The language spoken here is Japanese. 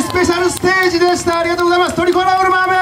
スペシャルステージでした。ありがとうございます。トリコラウルマーメ